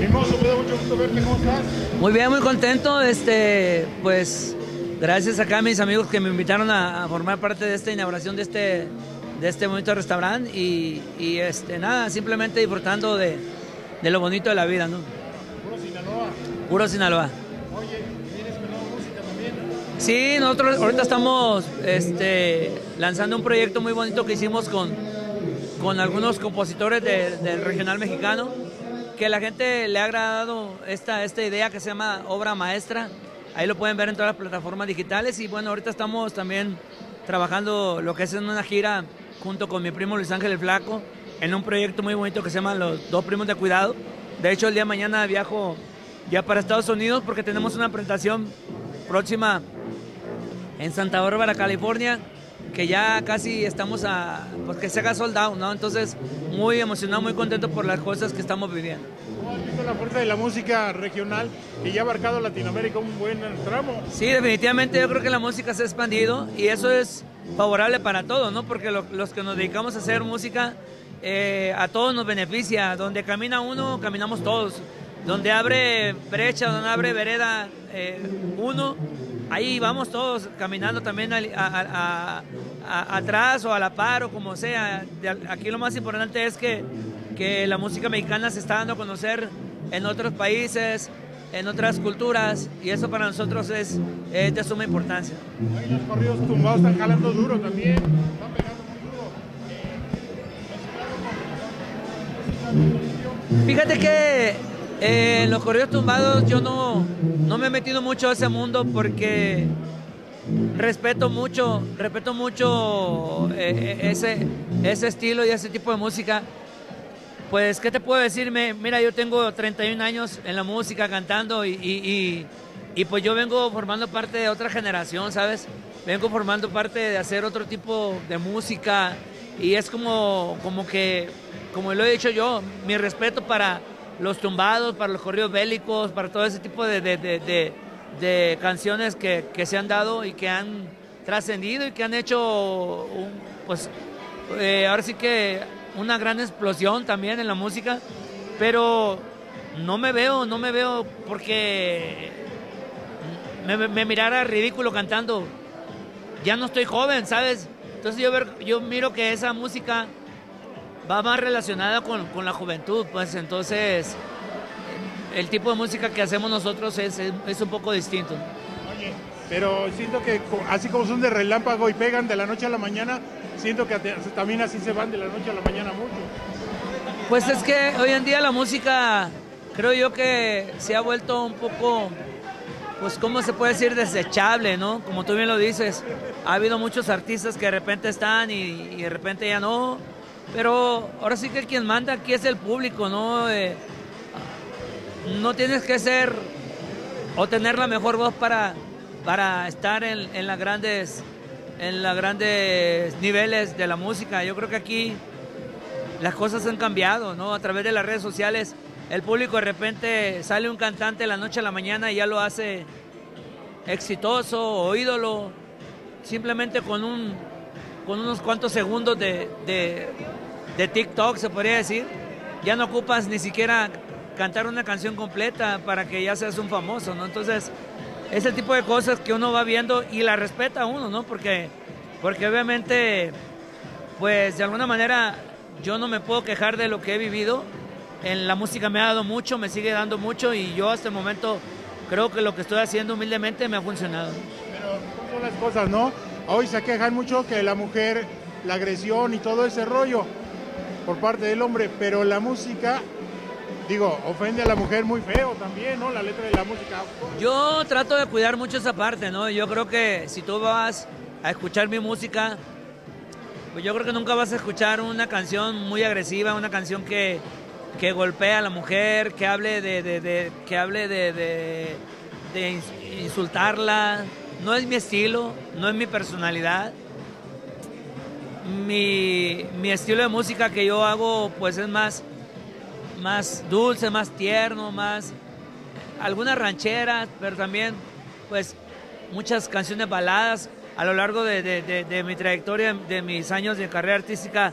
Mimoso, me da mucho gusto verte, ¿cómo estás? Muy bien, muy contento. Este, pues, gracias acá a mis amigos que me invitaron a, a formar parte de esta inauguración de este, de este bonito restaurante y, y, este, nada, simplemente disfrutando de, de lo bonito de la vida, ¿no? Puro Sinaloa. Puro Sinaloa. Oye, ¿vienes con nueva música también? Sí, nosotros ahorita estamos este, lanzando un proyecto muy bonito que hicimos con, con algunos compositores de- del regional mexicano, que la gente le ha agradado esta, esta idea que se llama Obra Maestra. Ahí lo pueden ver en todas las plataformas digitales y bueno, ahorita estamos también trabajando lo que es en una gira junto con mi primo Luis Ángel el Flaco, en un proyecto muy bonito que se llama Los Dos Primos de Cuidado. De hecho, el día de mañana viajo ya para Estados Unidos porque tenemos una presentación próxima en Santa Bárbara, California, que ya casi estamos a, pues que se haga soldado, ¿no? Entonces, muy emocionado, muy contento por las cosas que estamos viviendo. ¿Cómo has visto la fuerza de la música regional que ya ha abarcado Latinoamérica un buen tramo? Sí, definitivamente yo creo que la música se ha expandido y eso es favorable para todos, ¿no? Porque lo- los que nos dedicamos a hacer música, eh, a todos nos beneficia. Donde camina uno, caminamos todos. Donde abre brecha, donde abre vereda eh, uno, ahí vamos todos caminando también al- a- a- a- a- atrás o a la par o como sea. De- aquí lo más importante es que, que la música mexicana se está dando a conocer en otros países, en otras culturas, y eso para nosotros es, es de suma importancia. Los corridos tumbados están jalando duro también. Están pegando muy duro. Fíjate que eh, en los corridos tumbados yo no, no me he metido mucho a ese mundo porque respeto mucho, respeto mucho eh, ese, ese estilo y ese tipo de música. Pues, ¿qué te puedo decir? Me- mira, yo tengo 31 años en la música cantando y- y- y, pues yo vengo formando parte de otra generación, ¿sabes? Vengo formando parte de hacer otro tipo de música y es como, como que, como lo he dicho yo, mi respeto para los tumbados, para los corridos bélicos, para todo ese tipo de, de- de- de- canciones que, que se han dado y que han trascendido y que han hecho, un- pues, eh, ahora sí que una gran explosión también en la música, pero no me veo, no me veo porque me, me mirara ridículo cantando. Ya no estoy joven, ¿sabes? Entonces yo, ver- yo miro que esa música va más relacionada con, con la juventud, pues entonces el tipo de música que hacemos nosotros es, es- es un poco distinto. Oye, pero siento que así como son de relámpago y pegan de la noche a la mañana, siento que también así se van de la noche a la mañana mucho. Pues es que hoy en día la música creo yo que se ha vuelto un poco, pues cómo se puede decir, desechable, ¿no? Como tú bien lo dices, ha habido muchos artistas que de repente están y, y de repente ya no, pero ahora sí que quien manda aquí es el público, ¿no? Eh, no tienes que ser o tener la mejor voz para, para estar en, las grandes en los grandes niveles de la música. Yo creo que aquí las cosas han cambiado, ¿no? A través de las redes sociales, el público de repente sale un cantante de la noche a la mañana y ya lo hace exitoso o ídolo, simplemente con un con unos cuantos segundos de, de TikTok, se podría decir. Ya no ocupas ni siquiera cantar una canción completa para que ya seas un famoso, ¿no? Entonces, ese tipo de cosas que uno va viendo y la respeta uno, ¿no? Porque, porque obviamente, pues de alguna manera yo no me puedo quejar de lo que he vivido. En la música me ha dado mucho, me sigue dando mucho y yo hasta el momento creo que lo que estoy haciendo humildemente me ha funcionado. Pero ¿cómo son las cosas, no? Hoy se quejan mucho que la mujer, la agresión y todo ese rollo por parte del hombre, pero la música, digo, ofende a la mujer muy feo también, ¿no? La letra de la música. Yo trato de cuidar mucho esa parte, ¿no? Yo creo que si tú vas a escuchar mi música, pues yo creo que nunca vas a escuchar una canción muy agresiva, una canción que, que golpea a la mujer, que hable de, de- de- que hable de, de- de ins- insultarla. No es mi estilo, no es mi personalidad. Mi, mi estilo de música que yo hago, pues es más, más dulce, más tierno, más algunas rancheras, pero también pues muchas canciones baladas a lo largo de, de- de- de mi trayectoria, de mis años de carrera artística,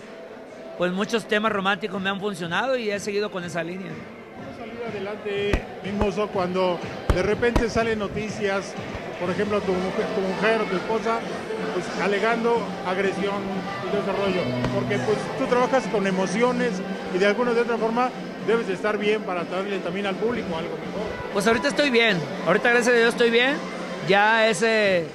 pues muchos temas románticos me han funcionado y he seguido con esa línea. ¿Cómo salir adelante, Mimoso, cuando de repente salen noticias, por ejemplo, tu mujer, tu mujer o tu esposa, pues alegando agresión y desarrollo? Porque pues tú trabajas con emociones y de alguna de otra forma debes de estar bien para darle también al público algo mejor. Pues ahorita estoy bien, ahorita gracias a Dios estoy bien, ya ese,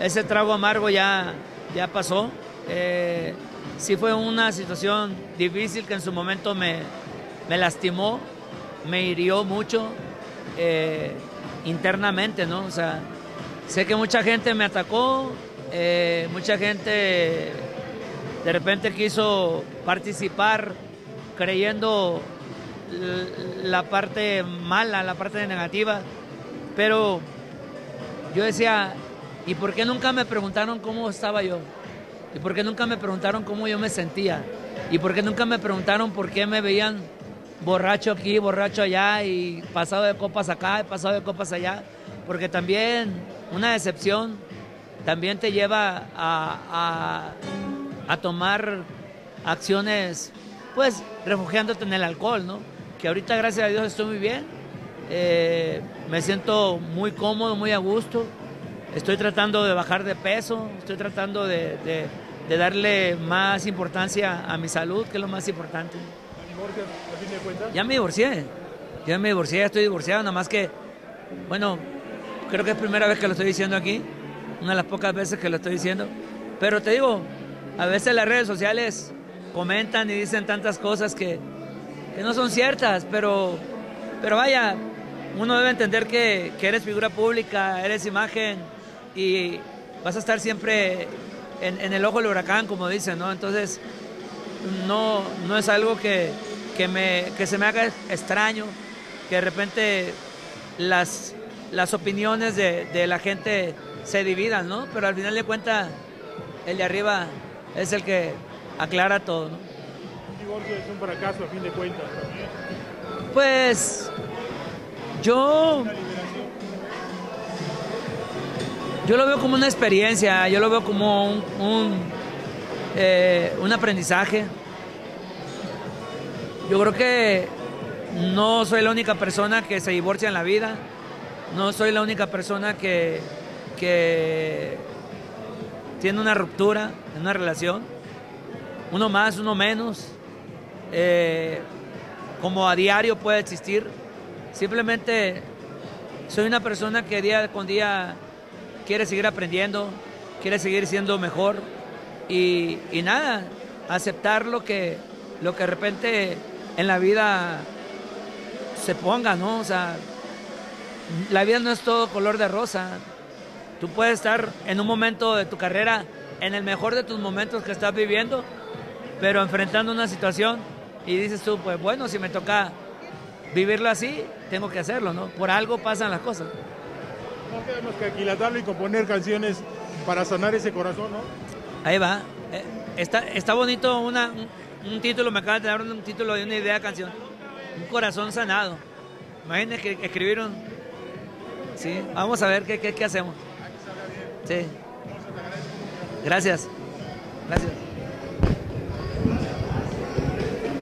ese trago amargo ya, ya pasó. Eh, sí fue una situación difícil que en su momento me, me lastimó, me hirió mucho eh, internamente, ¿no? O sea, sé que mucha gente me atacó, eh, mucha gente de repente quiso participar creyendo la parte mala, la parte negativa, pero yo decía, ¿y por qué nunca me preguntaron cómo estaba yo? ¿Y por qué nunca me preguntaron cómo yo me sentía? ¿Y por qué nunca me preguntaron por qué me veían borracho aquí, borracho allá y pasado de copas acá pasado de copas allá? Porque también una decepción también te lleva a, a tomar acciones, pues refugiándote en el alcohol, ¿no? que ahorita gracias a Dios estoy muy bien, eh, me siento muy cómodo, muy a gusto, estoy tratando de bajar de peso, estoy tratando de, darle más importancia a mi salud, que es lo más importante. Ya me divorcié, ya me divorcié, estoy divorciado, nada más que, bueno, creo que es primera vez que lo estoy diciendo aquí, una de las pocas veces que lo estoy diciendo, pero te digo, a veces las redes sociales comentan y dicen tantas cosas que, que no son ciertas, pero, pero vaya, uno debe entender que, eres figura pública, eres imagen y vas a estar siempre en, el ojo del huracán, como dicen, ¿no? Entonces, no, no es algo que, me, se me haga extraño, que de repente las, las opiniones de, la gente se dividan, ¿no? Pero al final de cuentas, el de arriba es el que aclara todo, ¿no? es un fracaso a fin de cuentas. Pues yo yo lo veo como una experiencia, yo lo veo como un, eh, un, aprendizaje. Yo creo que no soy la única persona que se divorcia en la vida, no soy la única persona que, que tiene una ruptura en una relación, uno más, uno menos. Eh, como a diario puede existir. Simplemente soy una persona que día con día quiere seguir aprendiendo, quiere seguir siendo mejor y, nada, aceptar lo que, lo que de repente en la vida se ponga, ¿no? O sea, la vida no es todo color de rosa. Tú puedes estar en un momento de tu carrera, en el mejor de tus momentos que estás viviendo, pero enfrentando una situación y dices tú, pues bueno, si me toca vivirlo así, tengo que hacerlo, ¿no? Por algo pasan las cosas. No tenemos que aquilatarlo y componer canciones para sanar ese corazón, ¿no? Ahí va. Eh, está, está bonito una, un, título, me acaba de dar un, título de una idea de canción. Un corazón sanado. Imagínense que escribieron. Sí, vamos a ver qué, qué, qué hacemos. Sí. Gracias. Gracias.